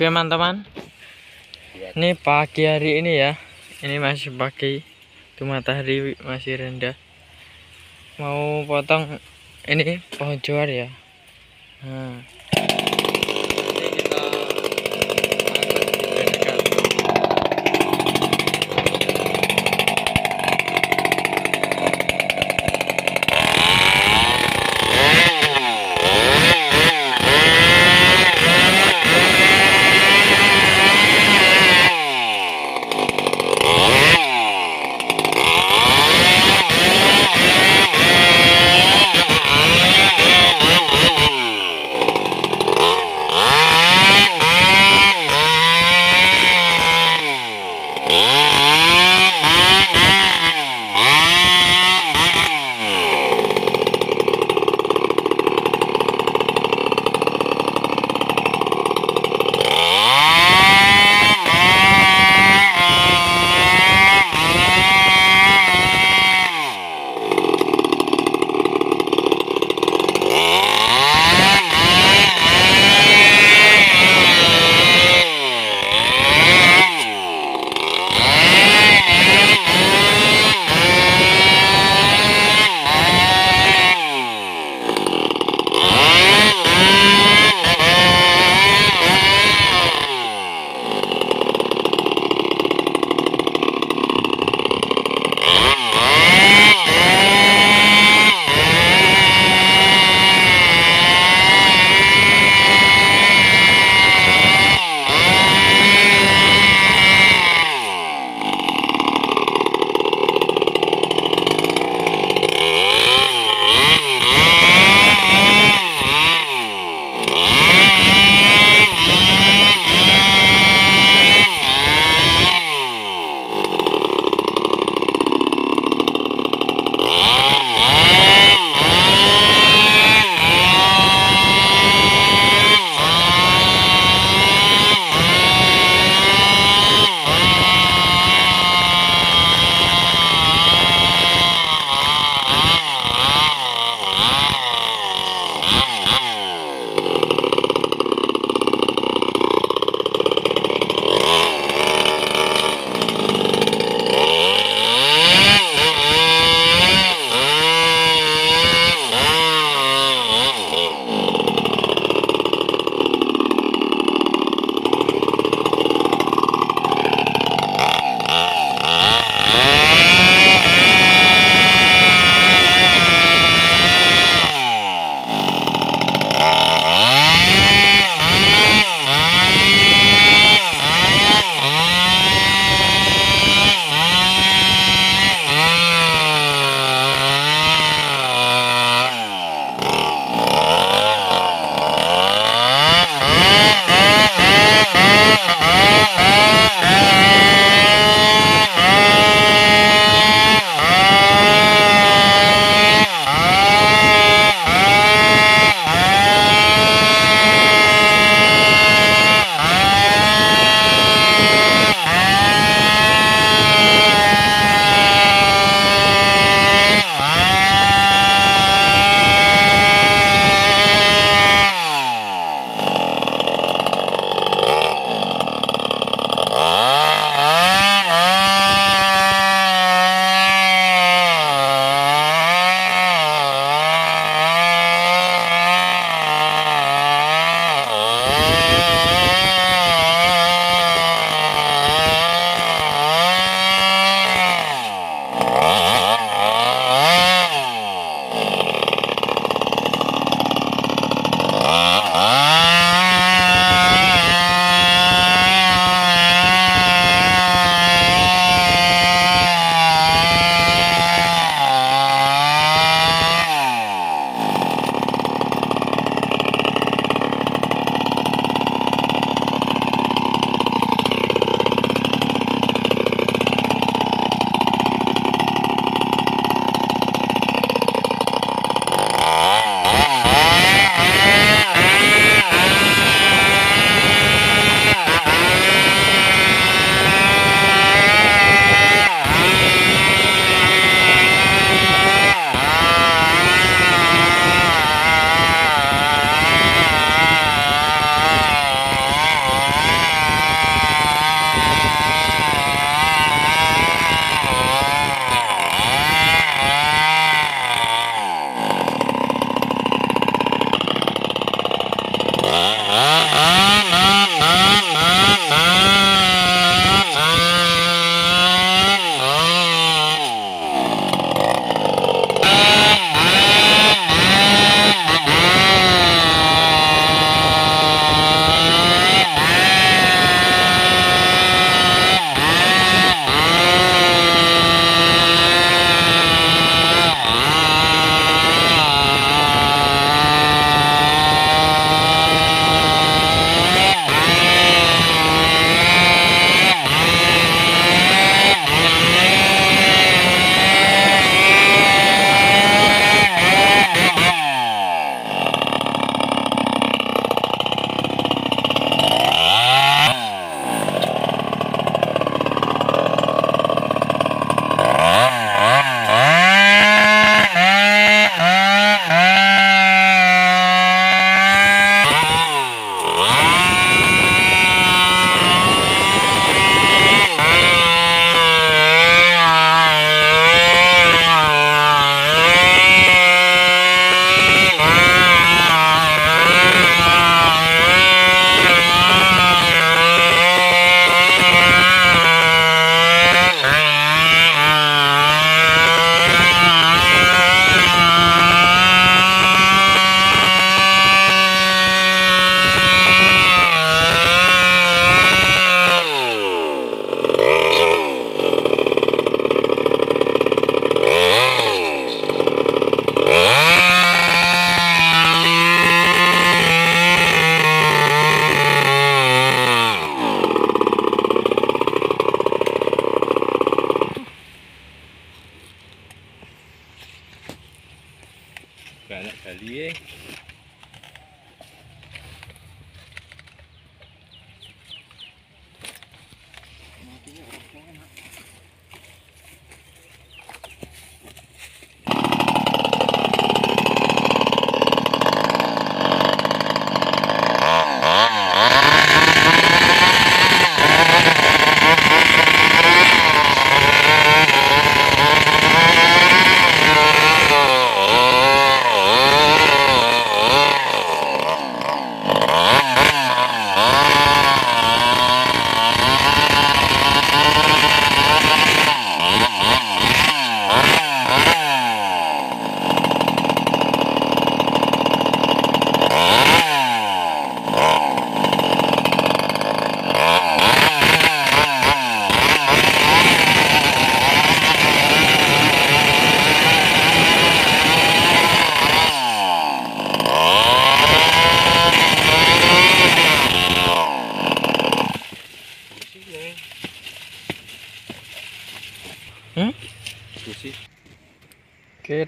Oke teman-teman. Ini pagi hari ini ya. Ini masih pagi. Itu matahari masih rendah. Mau potong Ini pohon juar ya. Nah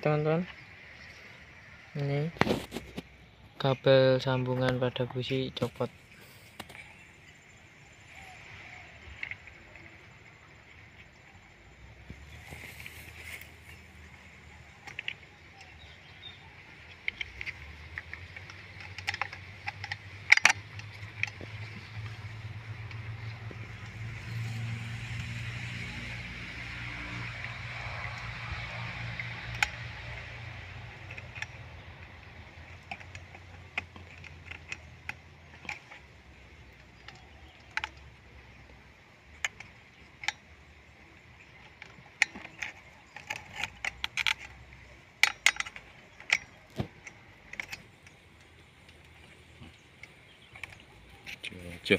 teman-teman. Ini Kabel sambungan pada busi copot yo